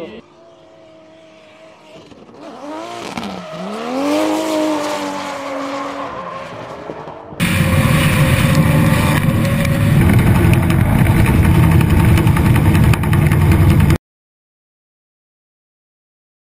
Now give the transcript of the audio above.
করবো